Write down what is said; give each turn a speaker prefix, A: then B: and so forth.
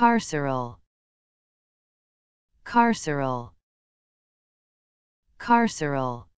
A: carceral. Carceral. Carceral.